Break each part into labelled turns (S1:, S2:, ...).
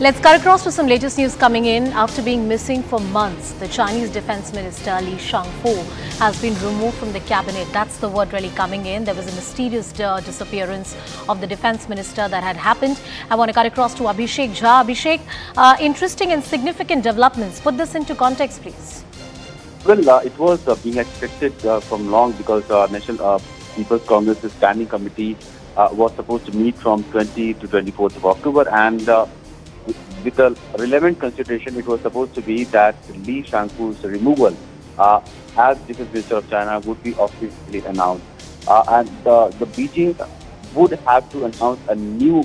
S1: Let's cut across to some latest news coming in. After being missing for months, the Chinese Defense Minister Li Shangfu has been removed from the cabinet. That's the word really coming in. There was a mysterious uh, disappearance of the Defense Minister that had happened. I want to cut across to Abhishek Jha. Abhishek, uh, interesting and significant developments. Put this into context, please.
S2: Well, uh, it was uh, being expected uh, from long because uh, National People's Congress's standing committee was supposed to meet from 20 to 24th of October and with a relevant consideration, it was supposed to be that Li Shangfu's removal uh, as Defense Minister of China would be officially announced. Uh, and the Beijing would have to announce a new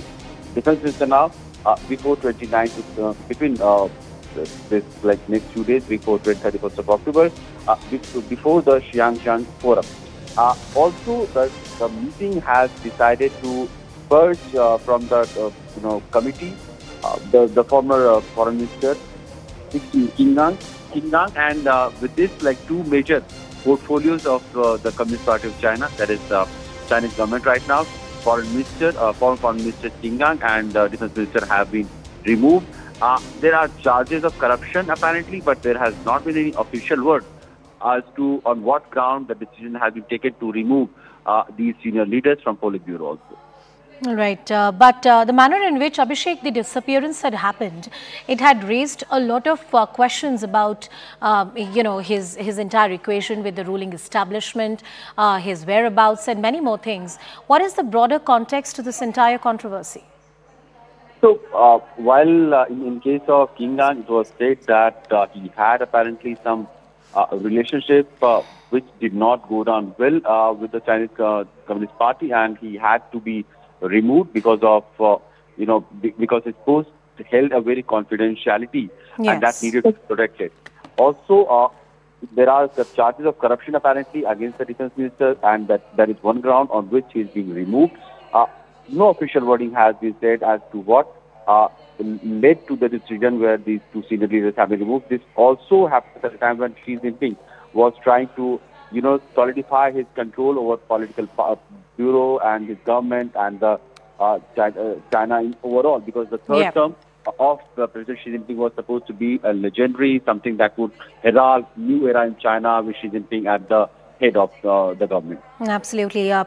S2: Defense Minister now uh, before 29th, uh, between uh, this like next few days before 31st of October, uh, before the Xiangshan Forum. Uh, also, the, the meeting has decided to purge uh, from the you know committee uh, the, the former uh, foreign minister, Qin Gang, Qin and uh, with this, like two major portfolios of the Communist Party of China, that is the Chinese government right now, foreign minister, former foreign minister Qin Gang and defense minister have been removed. Uh, there are charges of corruption apparently, but there has not been any official word as to on what ground the decision has been taken to remove uh, these senior leaders from Politburo also.
S1: Right, uh, but uh, the manner in which Abhishek, the disappearance had happened, it had raised a lot of uh, questions about, uh, you know, his, his entire equation with the ruling establishment, uh, his whereabouts and many more things. What is the broader context to this entire controversy?
S2: So, uh, while in, in, case of Qin Gang, it was said that he had apparently some relationship which did not go down well with the Chinese Communist Party and he had to be removed because of, uh, you know, because his post held a very confidentiality yes. and that needed to be protected. Also, uh, there are charges of corruption apparently against the defense minister and that there is one ground on which he is being removed. Uh, no official wording has been said as to what uh, led to the decision where these two senior leaders have been removed. This also happened at a time when Xi Jinping was trying to you know, solidify his control over political bureau and his government and the uh, China, China overall. Because the third yeah. term of the President Xi Jinping was supposed to be a legendary, something that would herald new era in China with Xi Jinping at the head of uh, the government.
S1: Absolutely. Uh,